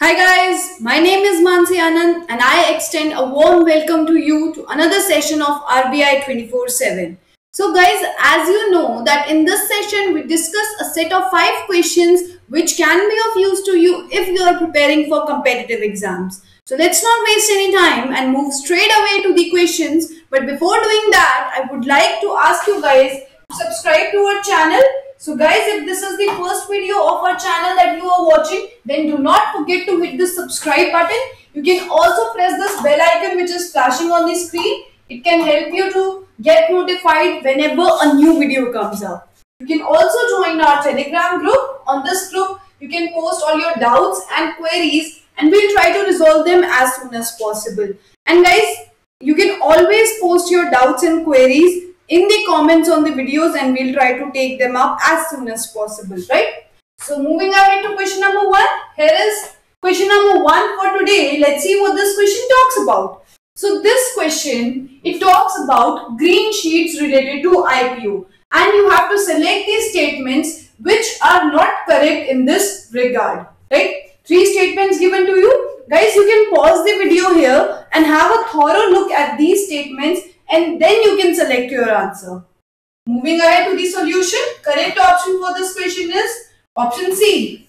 Hi guys, my name is Mansi Anand and I extend a warm welcome to you to another session of RBI 24-7. So guys, as you know that in this session we discuss a set of 5 questions which can be of use to you if you are preparing for competitive exams. So let's not waste any time and move straight away to the questions. But before doing that, I would like to ask you guys to subscribe to our channel so guys, if this is the first video of our channel that you are watching, then do not forget to hit the subscribe button. You can also press this bell icon which is flashing on the screen. It can help you to get notified whenever a new video comes up. You can also join our telegram group. On this group, you can post all your doubts and queries and we'll try to resolve them as soon as possible. And guys, you can always post your doubts and queries in the comments on the videos and we'll try to take them up as soon as possible, right? So moving ahead to question number one, here is question number one for today. Let's see what this question talks about. So this question, it talks about green sheets related to IPO and you have to select these statements which are not correct in this regard, right? Three statements given to you. Guys, you can pause the video here and have a thorough look at these statements and then you can select your answer. Moving ahead to the solution, correct option for this question is option C.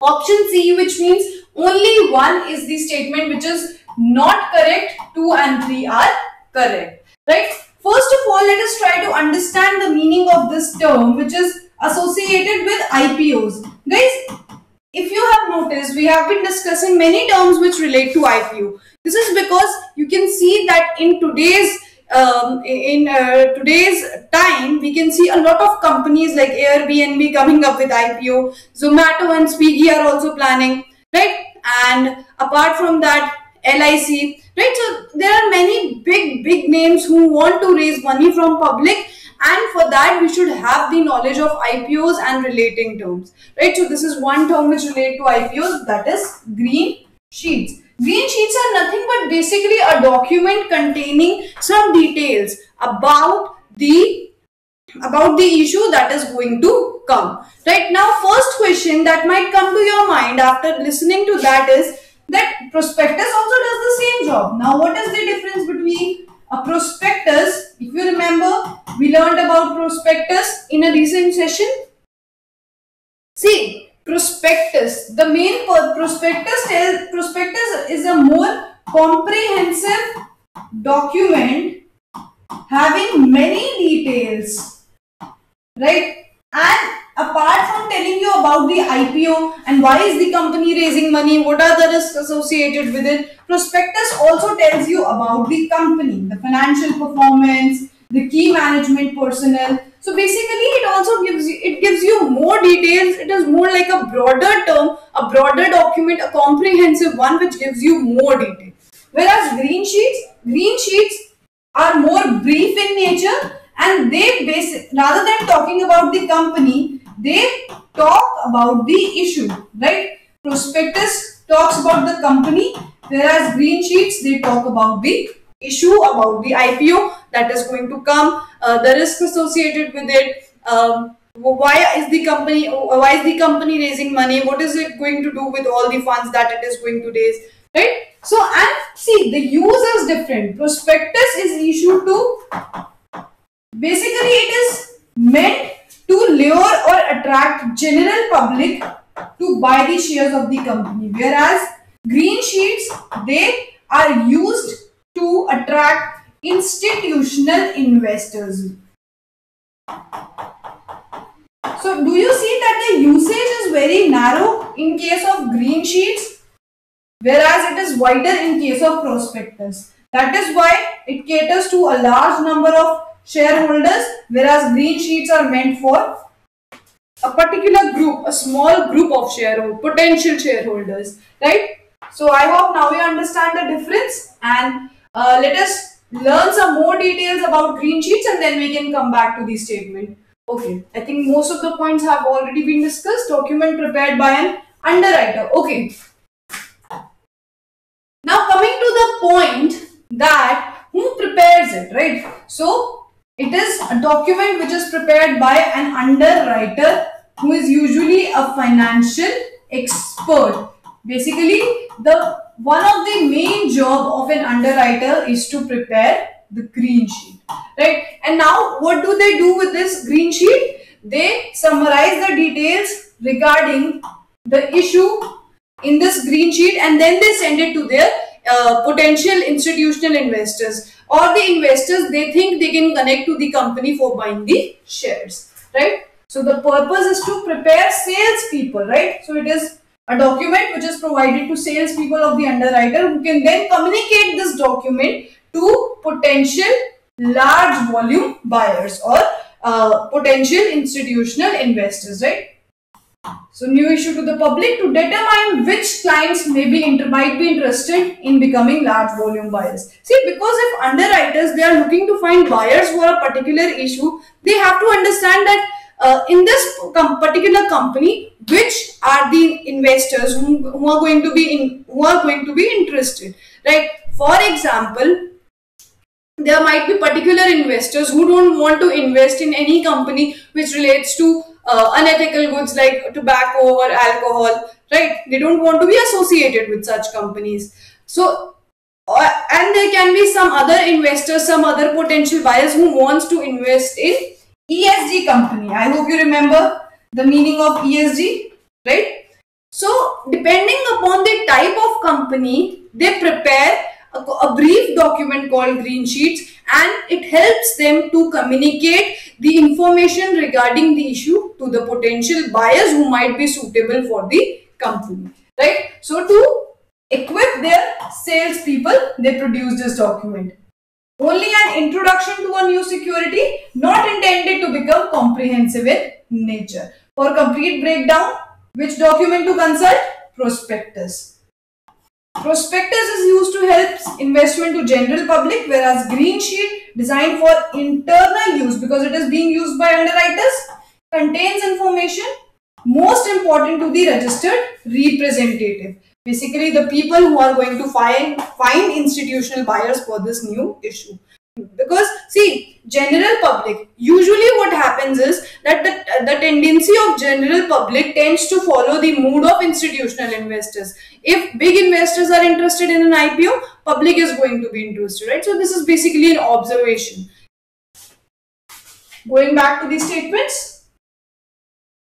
Option C which means only one is the statement which is not correct, 2 and 3 are correct. Right? First of all, let us try to understand the meaning of this term which is associated with IPOs. Guys, if you have noticed, we have been discussing many terms which relate to IPO. This is because you can see that in today's um, in uh, today's time, we can see a lot of companies like Airbnb coming up with IPO, Zomato and Swiggy are also planning, right? And apart from that, LIC, right? So there are many big, big names who want to raise money from public and for that we should have the knowledge of IPOs and relating terms, right? So this is one term which relate to IPOs that is green sheets. Green sheets are nothing but basically a document containing some details about the about the issue that is going to come. Right now, first question that might come to your mind after listening to that is that prospectus also does the same job. Now, what is the difference between a prospectus? If you remember, we learned about prospectus in a recent session. See, prospectus. The main prospectus tells prospectus is a more comprehensive document having many details, right? And apart from telling you about the IPO and why is the company raising money, what are the risks associated with it, prospectus also tells you about the company, the financial performance, the key management personnel, so basically it also gives you, it gives you more details. It is more like a broader term, a broader document, a comprehensive one which gives you more detail. Whereas green sheets, green sheets are more brief in nature and they basic, rather than talking about the company, they talk about the issue, right? Prospectus talks about the company, whereas green sheets, they talk about the issue about the IPO that is going to come, uh, the risk associated with it, um, why is the company why is the company raising money what is it going to do with all the funds that it is going to raise right so and see the use is different prospectus is issued to basically it is meant to lure or attract general public to buy the shares of the company whereas green sheets they are used to attract institutional investors. So do you see that the usage is very narrow in case of green sheets whereas it is wider in case of prospectus. That is why it caters to a large number of shareholders whereas green sheets are meant for a particular group, a small group of shareholders, potential shareholders, right? So I hope now you understand the difference and uh, let us learn some more details about green sheets and then we can come back to the statement. Okay, I think most of the points have already been discussed. Document prepared by an underwriter. Okay. Now coming to the point that who prepares it, right? So it is a document which is prepared by an underwriter who is usually a financial expert. basically the one of the main job of an underwriter is to prepare the green sheet right and now what do they do with this green sheet they summarize the details regarding the issue in this green sheet and then they send it to their uh, potential institutional investors. Or the investors they think they can connect to the company for buying the shares right? So the purpose is to prepare sales people right? So it is a document which is provided to sales people of the underwriter who can then communicate this document to potential large volume buyers or uh, potential institutional investors right so new issue to the public to determine which clients may be might be interested in becoming large volume buyers. See, because if underwriters they are looking to find buyers for a particular issue, they have to understand that uh, in this com particular company, which are the investors who, who are going to be in who are going to be interested, right? For example, there might be particular investors who don't want to invest in any company which relates to uh, unethical goods like tobacco or alcohol, right? They don't want to be associated with such companies. So, uh, and there can be some other investors, some other potential buyers who wants to invest in ESG company. I hope you remember the meaning of ESG, right? So, depending upon the type of company, they prepare a, a brief document called green sheets and it helps them to communicate the information regarding the issue to the potential buyers who might be suitable for the company right? So to equip their sales people they produce this document. Only an introduction to a new security not intended to become comprehensive in nature. For complete breakdown which document to consult? Prospectus Prospectus is used to help investment to general public whereas green sheet designed for internal use because it is being used by underwriters contains information most important to the registered representative. Basically the people who are going to find, find institutional buyers for this new issue because see general public usually what happens is that the, the tendency of general public tends to follow the mood of institutional investors. If big investors are interested in an ipo public is going to be interested right? So this is basically an observation. Going back to the statements.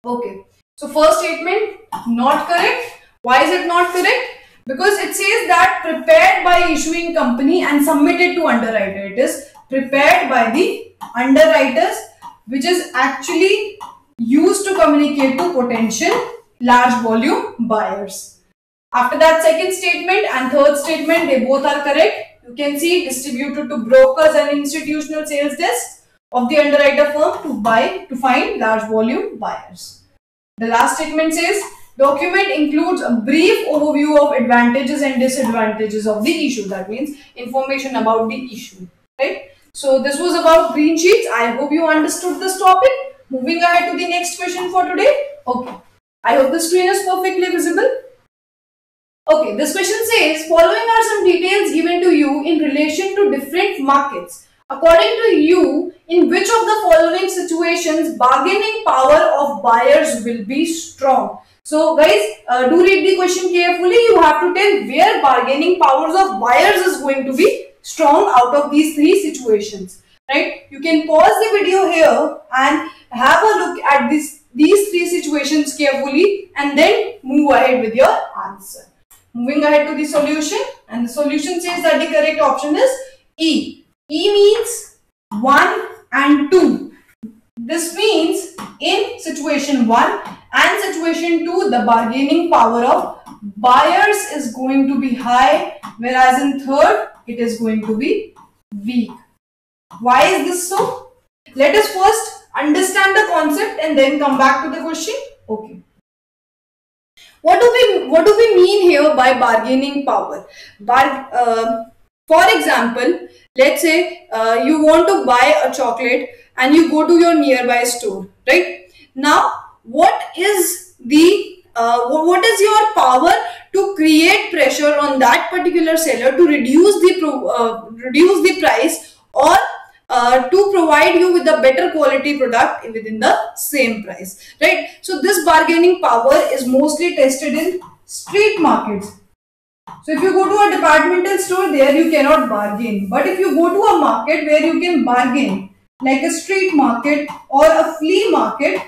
Okay. So first statement not correct. Why is it not correct? Because it says that prepared by issuing company and submitted to underwriter. It is prepared by the underwriters which is actually used to communicate to potential large volume buyers. After that second statement and third statement they both are correct. You can see distributed to brokers and institutional sales desks of the underwriter firm to buy to find large volume buyers. The last statement says Document includes a brief overview of advantages and disadvantages of the issue. That means information about the issue. Right? So this was about green sheets. I hope you understood this topic. Moving ahead to the next question for today. Okay. I hope the screen is perfectly visible. Okay, this question says, following are some details given to you in relation to different markets. According to you, in which of the following situations bargaining power of buyers will be strong? So guys, uh, do read the question carefully. You have to tell where bargaining powers of buyers is going to be strong out of these three situations. Right? You can pause the video here and have a look at this, these three situations carefully and then move ahead with your answer. Moving ahead to the solution and the solution says that the correct option is E. E means 1 and 2. This means in situation 1 and situation 2, the bargaining power of buyers is going to be high, whereas in third, it is going to be weak. Why is this so? Let us first understand the concept and then come back to the question. Okay. What do we what do we mean here by bargaining power? Bar, uh, for example, let's say uh, you want to buy a chocolate and you go to your nearby store, right? Now what is the uh, what is your power to create pressure on that particular seller to reduce the uh, reduce the price or uh, to provide you with a better quality product within the same price right so this bargaining power is mostly tested in street markets. So if you go to a departmental store, there you cannot bargain. But if you go to a market where you can bargain, like a street market or a flea market,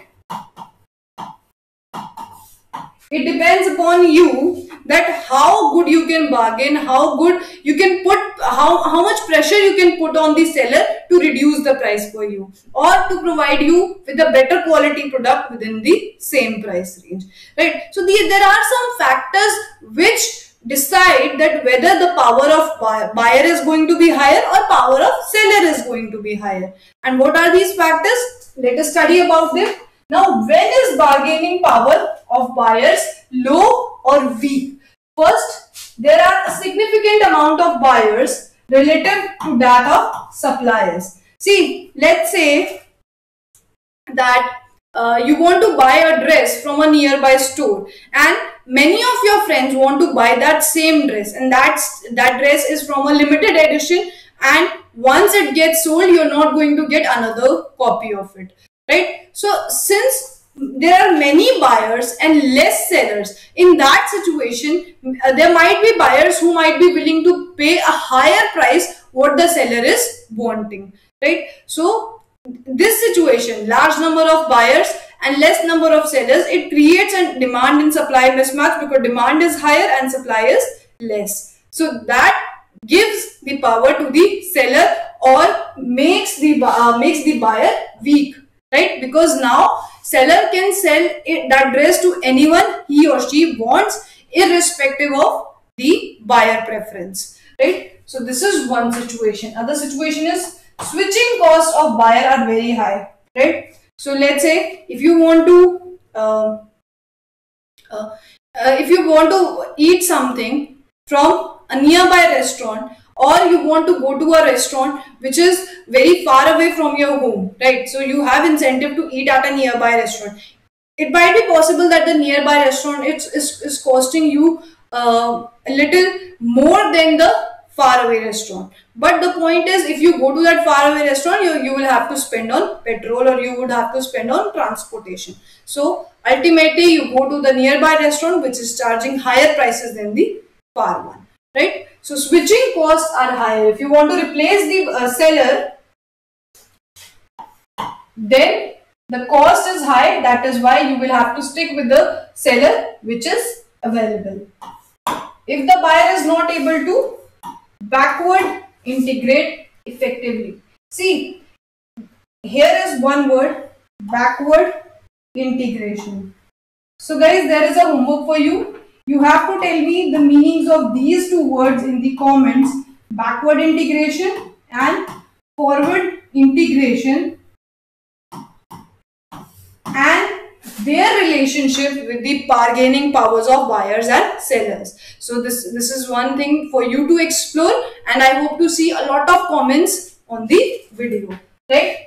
it depends upon you that how good you can bargain, how good you can put, how, how much pressure you can put on the seller to reduce the price for you or to provide you with a better quality product within the same price range, right? So the, there are some factors which decide that whether the power of buyer is going to be higher or power of seller is going to be higher. And what are these factors? Let us study about them. Now, when is bargaining power of buyers low or weak? First, there are a significant amount of buyers relative to that of suppliers. See, let's say that uh, you want to buy a dress from a nearby store and many of your friends want to buy that same dress and that's that dress is from a limited edition and once it gets sold you're not going to get another copy of it right? So since there are many buyers and less sellers in that situation uh, there might be buyers who might be willing to pay a higher price what the seller is wanting. Right? So this situation, large number of buyers and less number of sellers, it creates a demand and supply mismatch because demand is higher and supply is less. So that gives the power to the seller or makes the uh, makes the buyer weak, right? Because now seller can sell it, that dress to anyone he or she wants, irrespective of the buyer preference, right? So this is one situation. Other situation is switching costs of buyer are very high, right? So let's say if you want to, uh, uh, uh, if you want to eat something from a nearby restaurant or you want to go to a restaurant which is very far away from your home, right? So you have incentive to eat at a nearby restaurant. It might be possible that the nearby restaurant is, is, is costing you uh, a little more than the far away restaurant. But the point is if you go to that far away restaurant, you, you will have to spend on petrol or you would have to spend on transportation. So ultimately you go to the nearby restaurant which is charging higher prices than the far one. Right? So switching costs are higher. If you want to replace the uh, seller, then the cost is high. That is why you will have to stick with the seller which is available. If the buyer is not able to backward integrate effectively. See, here is one word, backward integration. So guys, there is a homework for you. You have to tell me the meanings of these two words in the comments, backward integration and forward integration and their relationship with the bargaining powers of buyers and sellers. So this, this is one thing for you to explore and I hope to see a lot of comments on the video, right?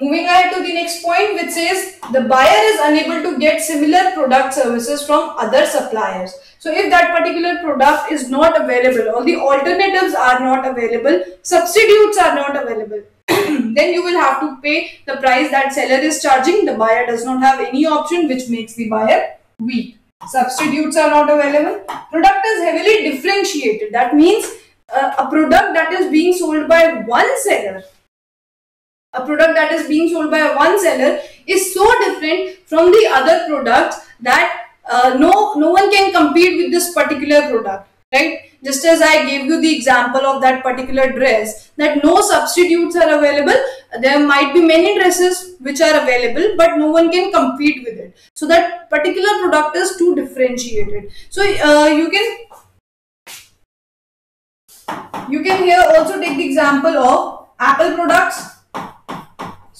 Moving ahead to the next point which says the buyer is unable to get similar product services from other suppliers. So if that particular product is not available or the alternatives are not available, substitutes are not available, then you will have to pay the price that seller is charging. The buyer does not have any option which makes the buyer weak. Substitutes are not available. Product is heavily differentiated. That means uh, a product that is being sold by one seller a product that is being sold by one seller is so different from the other products that uh, no no one can compete with this particular product right? Just as i gave you the example of that particular dress that no substitutes are available. There might be many dresses which are available but no one can compete with it. So that particular product is too differentiated. So uh, you can you can here also take the example of apple products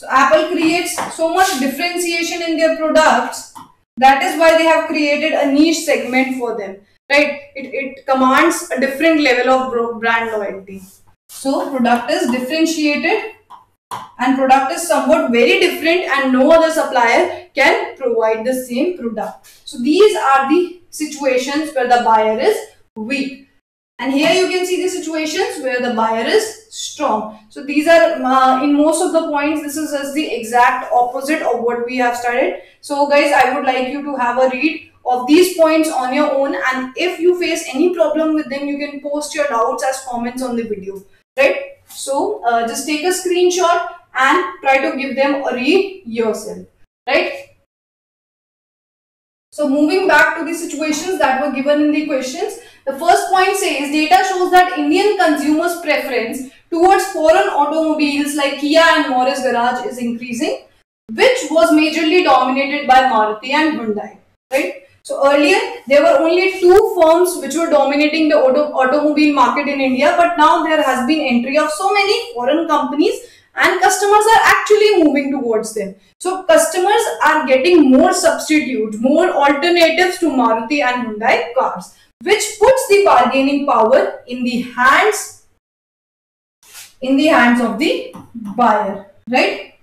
so apple creates so much differentiation in their products that is why they have created a niche segment for them right? It, it commands a different level of brand loyalty. So product is differentiated and product is somewhat very different and no other supplier can provide the same product. So these are the situations where the buyer is weak. And here you can see the situations where the buyer is strong. So these are uh, in most of the points this is as the exact opposite of what we have studied. So guys I would like you to have a read of these points on your own. And if you face any problem with them you can post your doubts as comments on the video. Right? So uh, just take a screenshot and try to give them a read yourself. Right? So moving back to the situations that were given in the questions the first point says data shows that indian consumers preference towards foreign automobiles like kia and morris garage is increasing which was majorly dominated by maruti and hyundai. Right? So earlier there were only two firms which were dominating the auto, automobile market in India but now there has been entry of so many foreign companies and customers are actually moving towards them. So customers are getting more substitutes, more alternatives to Maruti and Hyundai cars which puts the bargaining power in the hands in the hands of the buyer right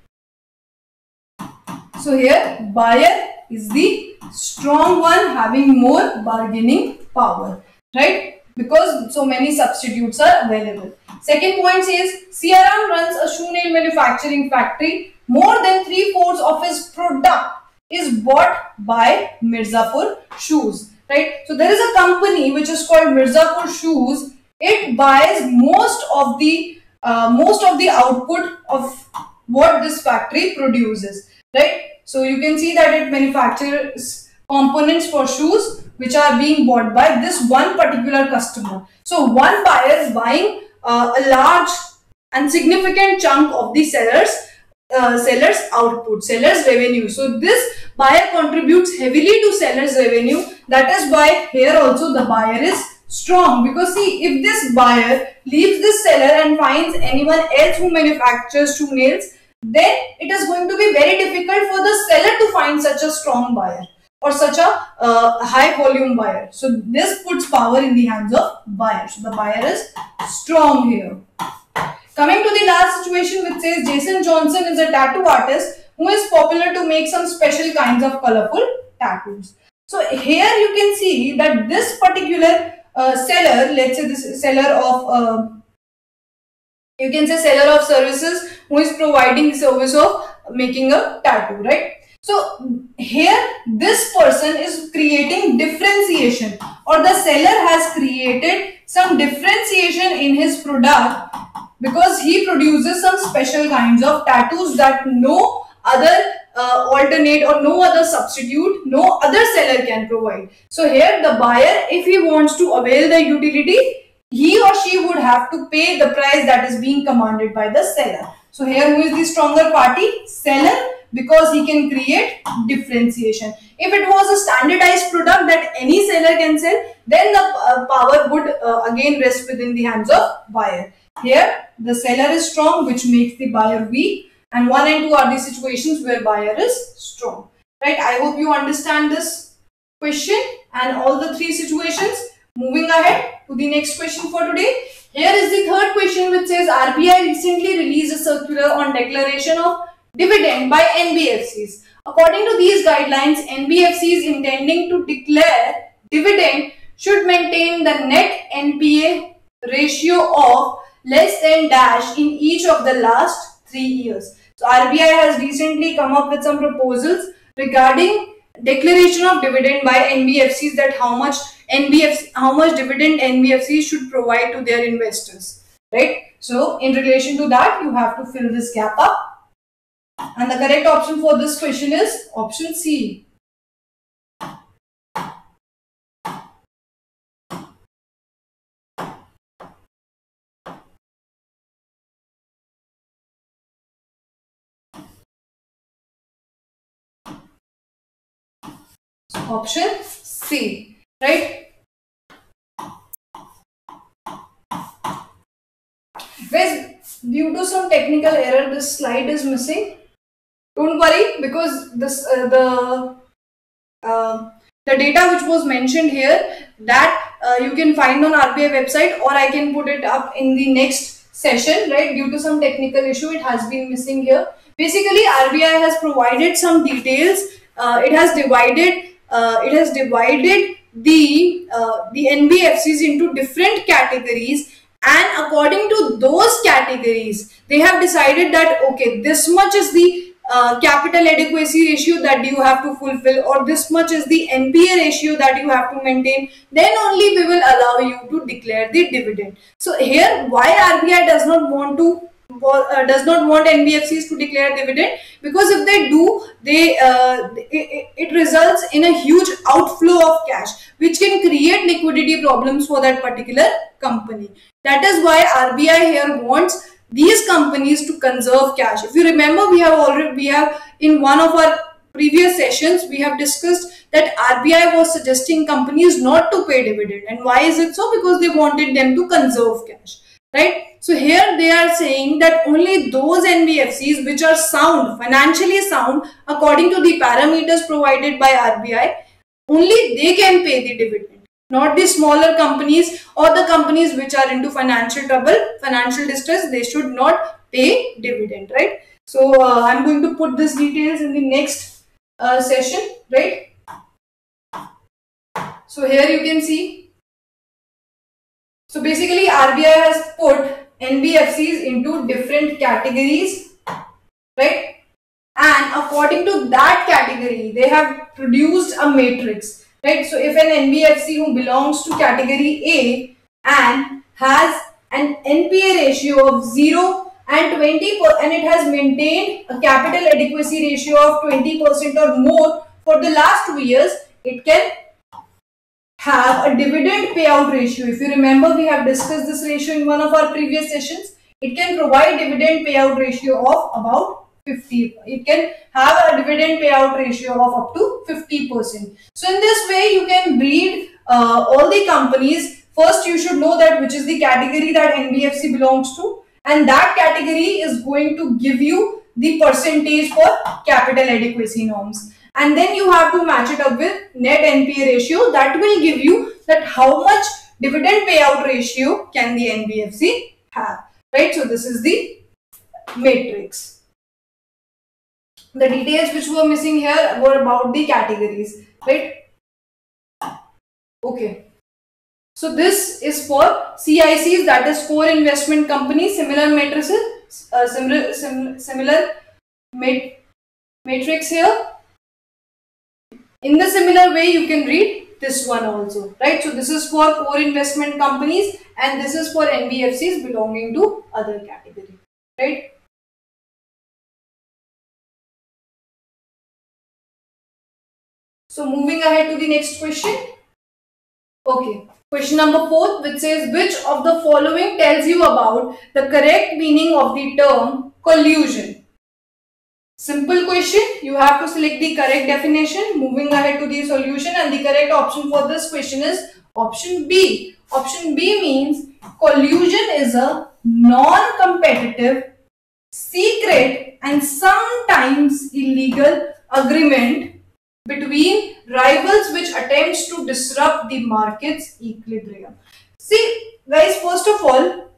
so here buyer is the strong one having more bargaining power, right? Because so many substitutes are available. Second point says CRM runs a shoe nail manufacturing factory. More than three-fourths of his product is bought by Mirzapur Shoes, right? So there is a company which is called Mirzapur Shoes. It buys most of the uh, most of the output of what this factory produces, right? So you can see that it manufactures components for shoes which are being bought by this one particular customer. So one buyer is buying uh, a large and significant chunk of the seller's uh, seller's output, seller's revenue. So this buyer contributes heavily to seller's revenue. That is why here also the buyer is strong because see if this buyer leaves this seller and finds anyone else who manufactures shoe nails then it is going to be very difficult for the seller to find such a strong buyer or such a uh, high volume buyer. So this puts power in the hands of buyer. So the buyer is strong here. Coming to the last situation which says Jason Johnson is a tattoo artist who is popular to make some special kinds of colorful tattoos. So here you can see that this particular uh, seller, let's say this seller of uh, you can say seller of services who is providing service of making a tattoo, right? So here this person is creating differentiation or the seller has created some differentiation in his product because he produces some special kinds of tattoos that no other uh, alternate or no other substitute, no other seller can provide. So here the buyer, if he wants to avail the utility, he or she would have to pay the price that is being commanded by the seller. So here who is the stronger party? Seller because he can create differentiation. If it was a standardized product that any seller can sell, then the uh, power would uh, again rest within the hands of buyer. Here the seller is strong which makes the buyer weak and 1 and 2 are the situations where buyer is strong. Right, I hope you understand this question and all the three situations. Moving ahead to the next question for today. Here is the third question which says RBI recently released a circular on declaration of dividend by NBFCs. According to these guidelines, NBFCs intending to declare dividend should maintain the net NPA ratio of less than dash in each of the last three years. So RBI has recently come up with some proposals regarding declaration of dividend by NBFCs that how much NBFC, how much dividend NBFCs should provide to their investors, right? So in relation to that, you have to fill this gap up. And the correct option for this question is option C. option C right? Guys, due to some technical error this slide is missing. Don't worry because this uh, the uh, the data which was mentioned here that uh, you can find on RBI website or I can put it up in the next session right? Due to some technical issue it has been missing here. Basically RBI has provided some details uh, it has divided uh, it has divided the uh, the NBFCs into different categories and according to those categories they have decided that okay this much is the uh, capital adequacy ratio that you have to fulfill or this much is the NPA ratio that you have to maintain, then only we will allow you to declare the dividend. So here why RBI does not want to does not want NBFCs to declare dividend because if they do, they uh, it, it, results in a huge outflow of cash, which can create liquidity problems for that particular company. That is why RBI here wants these companies to conserve cash. If you remember, we have already, we have in one of our previous sessions, we have discussed that RBI was suggesting companies not to pay dividend. And why is it so? Because they wanted them to conserve cash, right? So here they are saying that only those NBFCs which are sound, financially sound, according to the parameters provided by RBI, only they can pay the dividend not the smaller companies or the companies which are into financial trouble, financial distress, they should not pay dividend, right? So uh, I'm going to put these details in the next uh, session, right? So here you can see. So basically RBI has put NBFCs into different categories, right? And according to that category, they have produced a matrix right? So if an NBFC who belongs to category A and has an NPA ratio of 0 and 20 per, and it has maintained a capital adequacy ratio of 20% or more for the last two years, it can have a dividend payout ratio. If you remember, we have discussed this ratio in one of our previous sessions. It can provide dividend payout ratio of about 50. It can have a dividend payout ratio of up to 50%. So in this way, you can read uh, all the companies. First, you should know that which is the category that NBFC belongs to. And that category is going to give you the percentage for capital adequacy norms. And then you have to match it up with net NPA ratio. That will give you that how much dividend payout ratio can the NBFC have. Right. So this is the matrix the details which were missing here were about the categories, right? Okay. So this is for CICs, that is core investment companies, similar matrices, uh, similar, sim, similar mat matrix here. In the similar way, you can read this one also, right? So this is for core investment companies and this is for NBFCs belonging to other category, right? So moving ahead to the next question. Okay. Question number four which says which of the following tells you about the correct meaning of the term collusion. Simple question. You have to select the correct definition. Moving ahead to the solution and the correct option for this question is option B. Option B means collusion is a non-competitive, secret and sometimes illegal agreement between rivals which attempts to disrupt the market's equilibrium. See guys, first of all,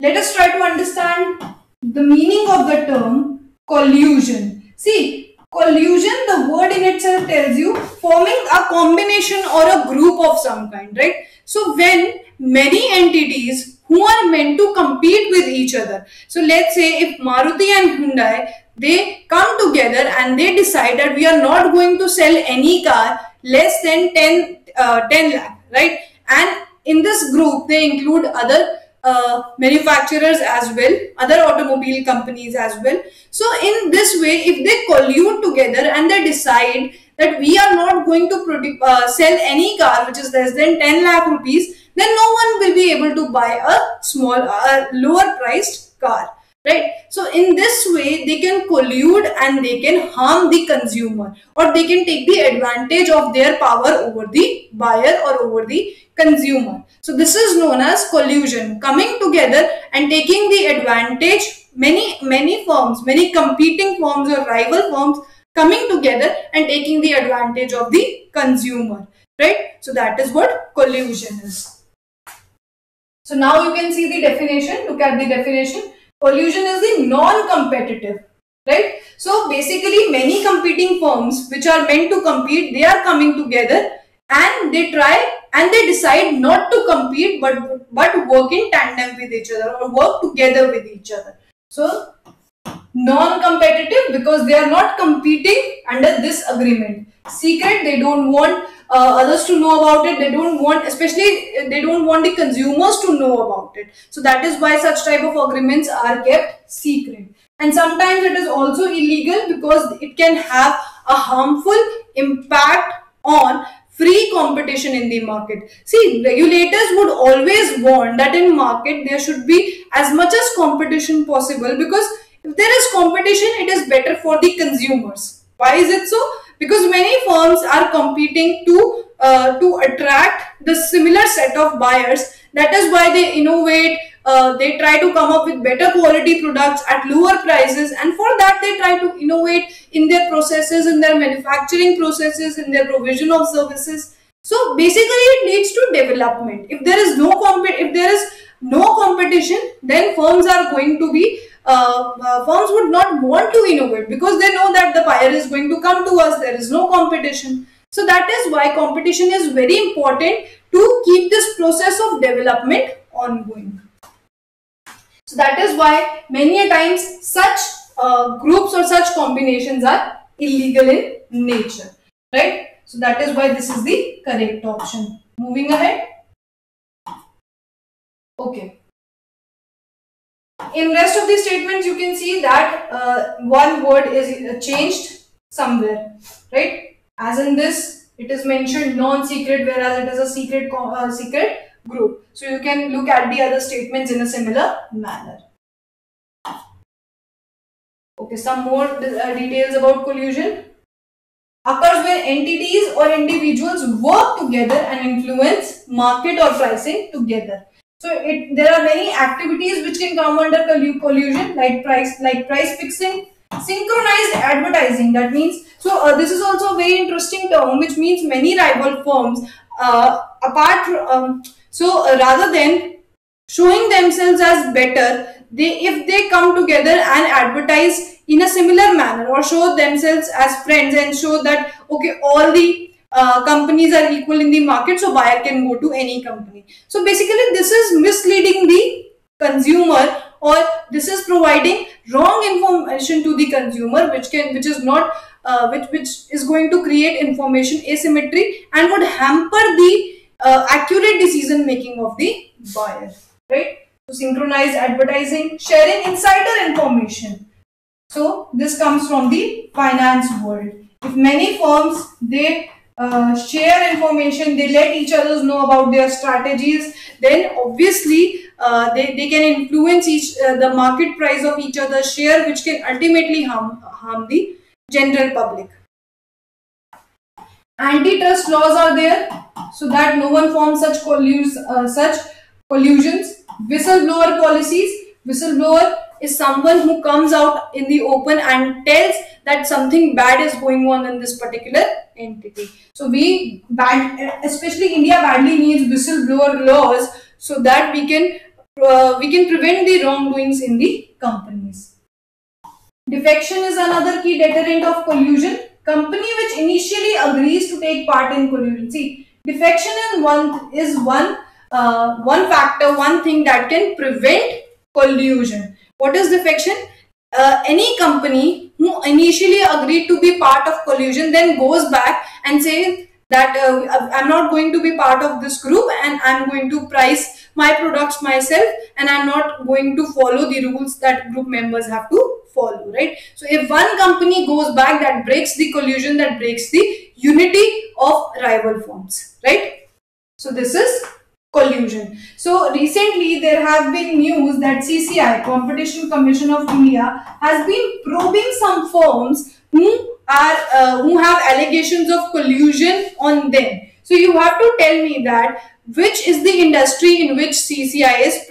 let us try to understand the meaning of the term collusion. See, collusion, the word in itself tells you forming a combination or a group of some kind, right? So when many entities who are meant to compete with each other. So let's say if Maruti and Hyundai, they come together and they decide that we are not going to sell any car less than 10, uh, 10 lakh, right? And in this group, they include other uh, manufacturers as well, other automobile companies as well. So in this way, if they collude together and they decide that we are not going to uh, sell any car which is less than 10 lakh rupees, then no one will be able to buy a small, a lower priced car right? So in this way they can collude and they can harm the consumer or they can take the advantage of their power over the buyer or over the consumer. So this is known as collusion. Coming together and taking the advantage many many firms many competing firms or rival firms coming together and taking the advantage of the consumer. Right? So that is what collusion is. So now you can see the definition. Look at the definition Collusion is the non-competitive, right? So basically many competing firms which are meant to compete, they are coming together and they try and they decide not to compete but, but work in tandem with each other or work together with each other. So non-competitive because they are not competing under this agreement. Secret, they don't want uh, others to know about it. They don't want, especially they don't want the consumers to know about it. So that is why such type of agreements are kept secret. And sometimes it is also illegal because it can have a harmful impact on free competition in the market. See, regulators would always warn that in market there should be as much as competition possible because if there is competition, it is better for the consumers. Why is it so? Because many firms are competing to uh, to attract the similar set of buyers. That is why they innovate, uh, they try to come up with better quality products at lower prices and for that they try to innovate in their processes, in their manufacturing processes, in their provision of services. So basically it leads to development. If there is no comp if there is no competition, then firms are going to be uh, uh, firms would not want to innovate because they know that the buyer is going to come to us. There is no competition. So that is why competition is very important to keep this process of development ongoing. So that is why many a times such uh, groups or such combinations are illegal in nature, right? So that is why this is the correct option. Moving ahead. Okay. In rest of the statements, you can see that uh, one word is uh, changed somewhere, right? As in this, it is mentioned non-secret, whereas it is a secret uh, secret group. So you can look at the other statements in a similar manner. Okay, some more uh, details about collusion. Occurs when entities or individuals work together and influence market or pricing together. So it, there are many activities which can come under collusion like price like price fixing, synchronized advertising. That means so uh, this is also a very interesting term which means many rival firms uh, apart um, so uh, rather than showing themselves as better, they if they come together and advertise in a similar manner or show themselves as friends and show that okay all the uh, companies are equal in the market so buyer can go to any company so basically this is misleading the consumer or this is providing wrong information to the consumer which can which is not uh, which which is going to create information asymmetry and would hamper the uh, accurate decision making of the buyer, right? So synchronized advertising, sharing insider information. So this comes from the finance world. If many firms, they uh, share information, they let each other know about their strategies, then obviously uh, they, they can influence each uh, the market price of each other's share, which can ultimately harm, harm the general public. Antitrust laws are there so that no one forms such collus uh, such collusions. Whistleblower policies. Whistleblower is someone who comes out in the open and tells that something bad is going on in this particular entity. So we bad, especially India badly needs whistleblower laws so that we can uh, we can prevent the wrongdoings in the companies. Defection is another key deterrent of collusion company which initially agrees to take part in collusion. See, defection in one is one uh, one factor, one thing that can prevent collusion. What is defection? Uh, any company who initially agreed to be part of collusion then goes back and says that uh, I'm not going to be part of this group and I'm going to price my products myself and I'm not going to follow the rules that group members have to follow, right? So if one company goes back, that breaks the collusion, that breaks the unity of rival firms, right? So this is collusion. So recently there have been news that CCI, Competition Commission of India, has been probing some firms who are uh, who have allegations of collusion on them. So you have to tell me that which is the industry in which CCI is,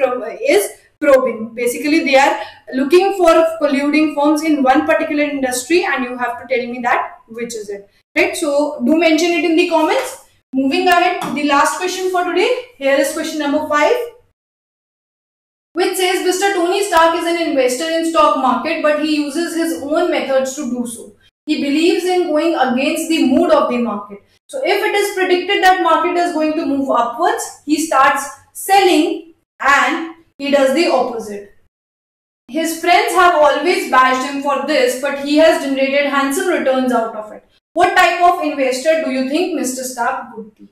is probing. Basically, they are looking for colluding firms in one particular industry and you have to tell me that which is it. Right? So, do mention it in the comments. Moving ahead to the last question for today. Here is question number 5 which says Mr. Tony Stark is an investor in stock market but he uses his own methods to do so. He believes in going against the mood of the market. So if it is predicted that market is going to move upwards, he starts selling and he does the opposite. his friends have always bashed him for this, but he has generated handsome returns out of it. What type of investor do you think Mr. Stark would be?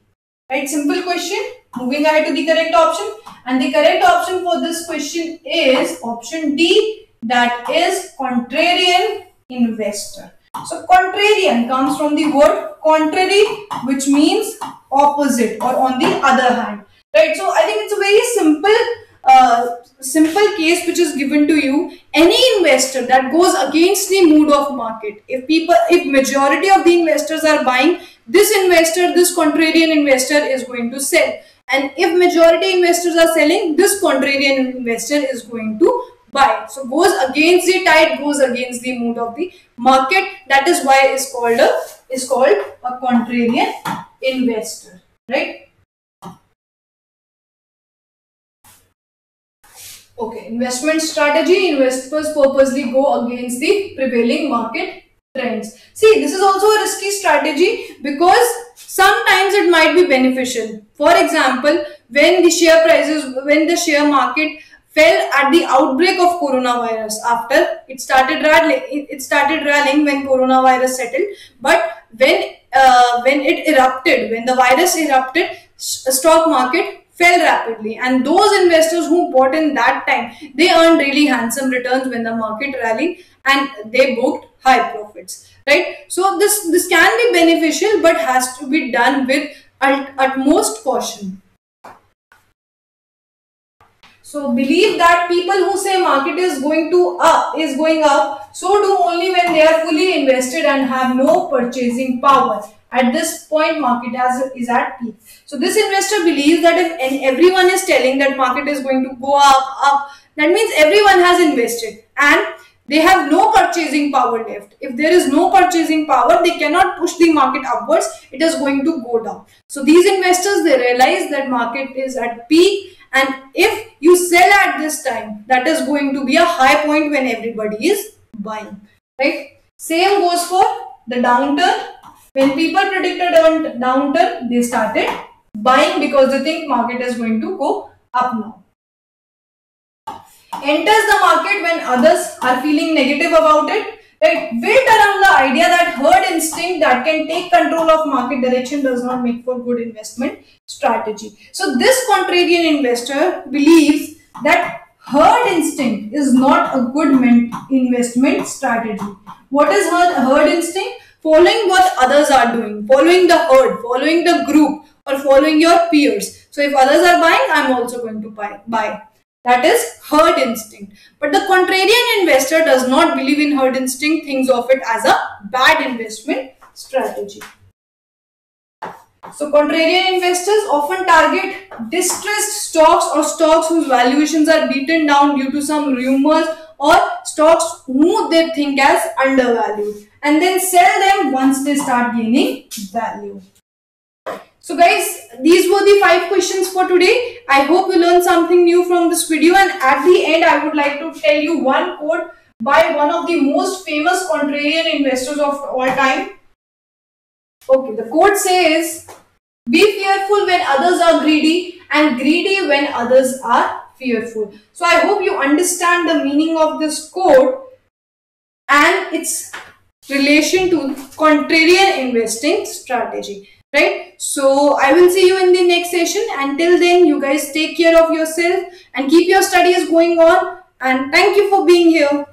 Right, simple question. Moving ahead to the correct option. And the correct option for this question is option D, that is contrarian investor. So contrarian comes from the word contrary, which means opposite or on the other hand. Right, so I think it's a very simple uh, simple case which is given to you any investor that goes against the mood of market if people if majority of the investors are buying this investor this contrarian investor is going to sell. And if majority investors are selling this contrarian investor is going to buy. So goes against the tide goes against the mood of the market. That is why it's called a is called a contrarian investor. Right Okay, investment strategy, investors purposely go against the prevailing market trends. See, this is also a risky strategy because sometimes it might be beneficial. For example, when the share prices, when the share market fell at the outbreak of coronavirus after it started rallying, it started rallying when coronavirus settled. But when uh, when it erupted, when the virus erupted, stock market fell rapidly. And those investors who bought in that time they earned really handsome returns when the market rallied and they booked high profits right? So this this can be beneficial but has to be done with utmost caution. So believe that people who say market is going to up is going up so do only when they are fully invested and have no purchasing power at this point market has, is at peak. So this investor believes that if everyone is telling that market is going to go up, up, that means everyone has invested and they have no purchasing power left. If there is no purchasing power, they cannot push the market upwards. It is going to go down. So these investors, they realize that market is at peak and if you sell at this time, that is going to be a high point when everybody is buying, right? Same goes for the downturn when people predicted a downturn, they started buying because they think market is going to go up now. Enters the market when others are feeling negative about it. Right, built around the idea that herd instinct that can take control of market direction does not make for good investment strategy. So this contrarian investor believes that herd instinct is not a good investment strategy. What is herd, herd instinct? Following what others are doing, following the herd, following the group or following your peers. So if others are buying, I'm also going to buy. buy. That is herd instinct. But the contrarian investor does not believe in herd instinct, thinks of it as a bad investment strategy. So contrarian investors often target distressed stocks or stocks whose valuations are beaten down due to some rumors or stocks who they think as undervalued and then sell them once they start gaining value. So guys, these were the five questions for today. I hope you learned something new from this video and at the end I would like to tell you one quote by one of the most famous contrarian investors of all time. Okay, the quote says, be fearful when others are greedy and greedy when others are fearful. So I hope you understand the meaning of this quote and its relation to contrarian investing strategy right? So i will see you in the next session. Until then you guys take care of yourself and keep your studies going on. And thank you for being here